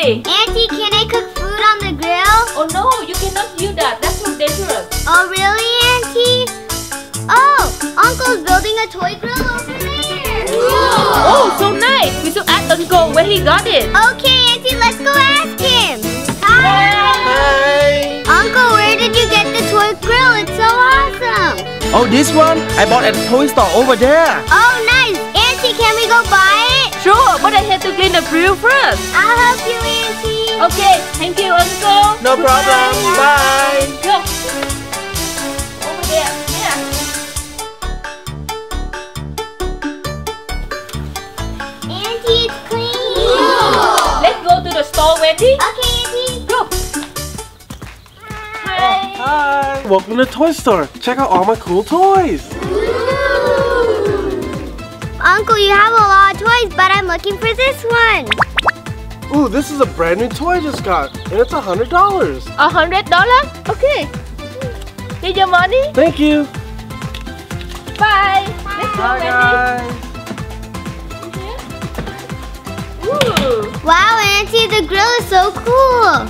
Wendy? Auntie, can I cook food on the grill? Oh no, you cannot use that. That's so dangerous. Oh, really, Auntie? Oh, Uncle's building a toy grill over there. Oh, so nice. We should ask Uncle where he got it. Okay, Auntie, let's go ask him. Hi. Hi. Uncle, where did you get the toy grill? It's so awesome. Oh, this one I bought at the toy store over there. Oh, nice. Auntie, can we go buy it? Sure, but I have to clean the grill first. I'll help you, Auntie. Okay, thank you, Uncle. No problem. Bye. Go. Over there. Yeah. Auntie, it's clean. Let's go to the store, Wendy. Okay, Auntie. Go. Hi. Oh, hi. Welcome to the toy store. Check out all my cool toys. Uncle, you have a lot of toys, but I'm looking for this one. Ooh, this is a brand new toy I just got, and it's a hundred dollars. A hundred dollar? Okay. Here's your money. Thank you. Bye. Let's go, Bye, guys. Ooh. Wow, Auntie, the grill is so cool.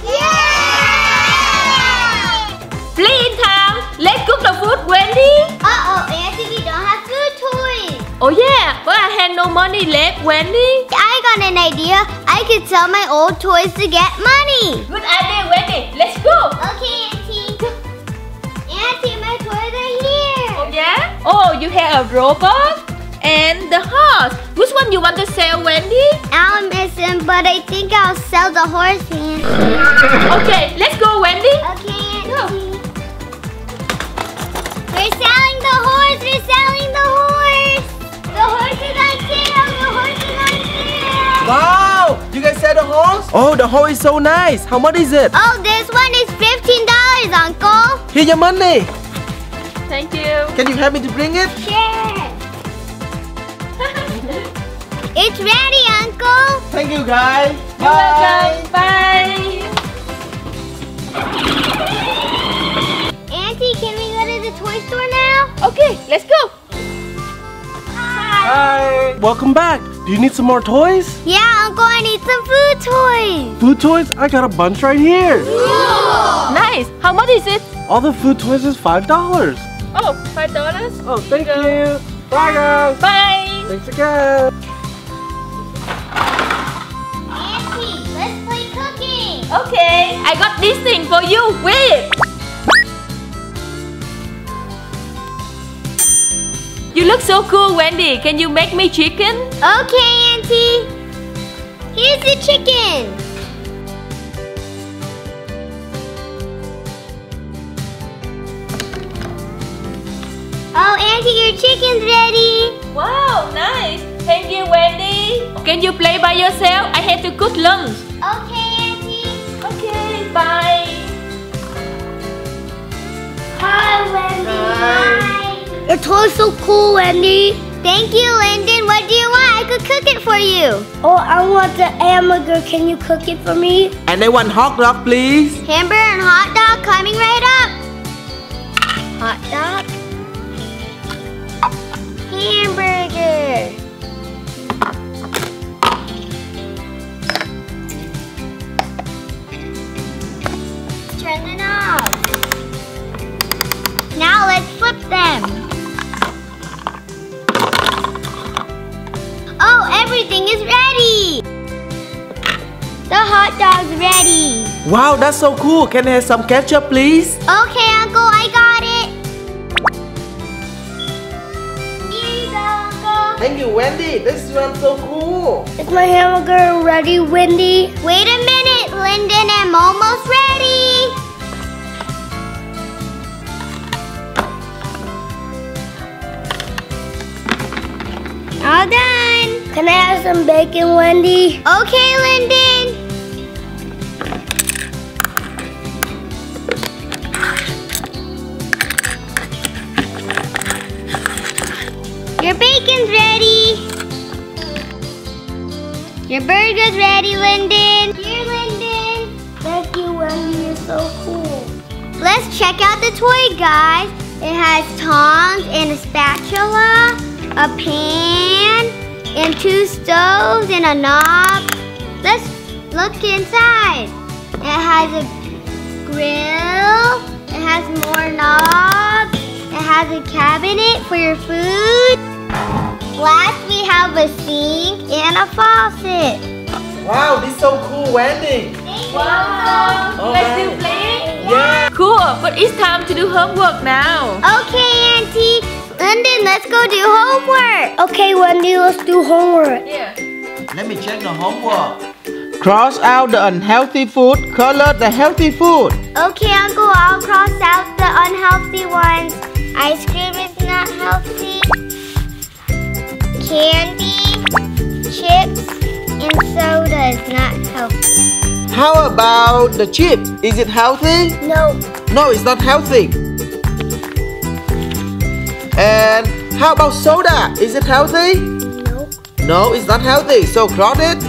Clean time. Let's cook the food, Wendy. Uh-oh, Auntie, we don't have food toys. Oh yeah, but I had no money left, Wendy. An idea. I could sell my old toys to get money. Good idea, Wendy. Let's go. Okay, Auntie. Auntie, my toys are here. Oh yeah? Oh, you have a robot and the horse. Which one you want to sell, Wendy? I'll miss him, but I think I'll sell the horse. Okay, let's go, Wendy. Okay, Auntie. We're selling the horse. We're selling Wow! You guys said the horse? Oh, the horse is so nice. How much is it? Oh, this one is $15, Uncle. Here's your money. Thank you. Can you help me to bring it? Sure. It's ready, Uncle. Thank you, guys. You're welcome. Bye. Auntie, can we go to the toy store now? Okay, let's go. Hi. Welcome back. Do you need some more toys? Yeah, Uncle, I need some food toys. Food toys? I got a bunch right here. Nice. How much is it? All the food toys is five dollars. Oh, five dollars. Oh, thank you. Bye, guys. Bye. Thanks again. Auntie, let's play cooking. Okay, I got this thing for you. Wait. You look so cool, Wendy. Can you make me chicken? Okay, Auntie. Here's the chicken. Oh, Auntie, your chicken's ready. Wow, nice. Thank you, Wendy. Can you play by yourself? I have to cook lunch. Okay, Auntie. Okay, bye. Hi, Wendy. Hi. Your toy's so cool, Wendy. Thank you, Lyndon. What do you want? I could cook it for you. Oh, I want the hamburger. Can you cook it for me? And I want hot dog, please. Hamburger and hot dog coming right up. Hot dog. Hamburger. Turn the knob. Now let's flip them. Oh, everything is ready. The hot dog's ready. Wow, that's so cool. Can I have some ketchup, please? Okay, Uncle, I got it. Here you go, Uncle. Thank you, Wendy. This one's so cool. Is my hamburger ready, Wendy? Wait a minute, Lyndon. I'm almost ready. All done. Can I have some bacon, Wendy? Okay, Lyndon. Your bacon's ready. Your burger's ready, Lyndon. Here, Lyndon. Thank you, Wendy. You're so cool. Let's check out the toy, guys. It has tongs and a spatula, a pan, and two stoves and a knob. Let's Look inside. It has a grill. It has more knobs. It has a cabinet for your food. Last, we have a sink and a faucet. Wow, this is so cool, Wendy. Wow. Oh, Let's do play. Yeah. Cool. But it's time to do homework now. Okay, Auntie. Lyndon, let's go do homework. Okay, Wendy, let's do homework. Yeah. Let me check the homework. Cross out the unhealthy food, color the healthy food. Okay, Uncle, I'll cross out the unhealthy ones. Ice cream is not healthy. Candy, chips, and soda is not healthy. How about the chip? Is it healthy? No. No, it's not healthy. And how about soda? Is it healthy? No. No, it's not healthy. So cross it.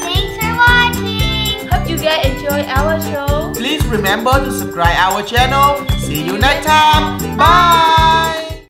Thanks for watching. Hope you guys enjoy our show. Please remember to subscribe our channel. See you next time. Bye.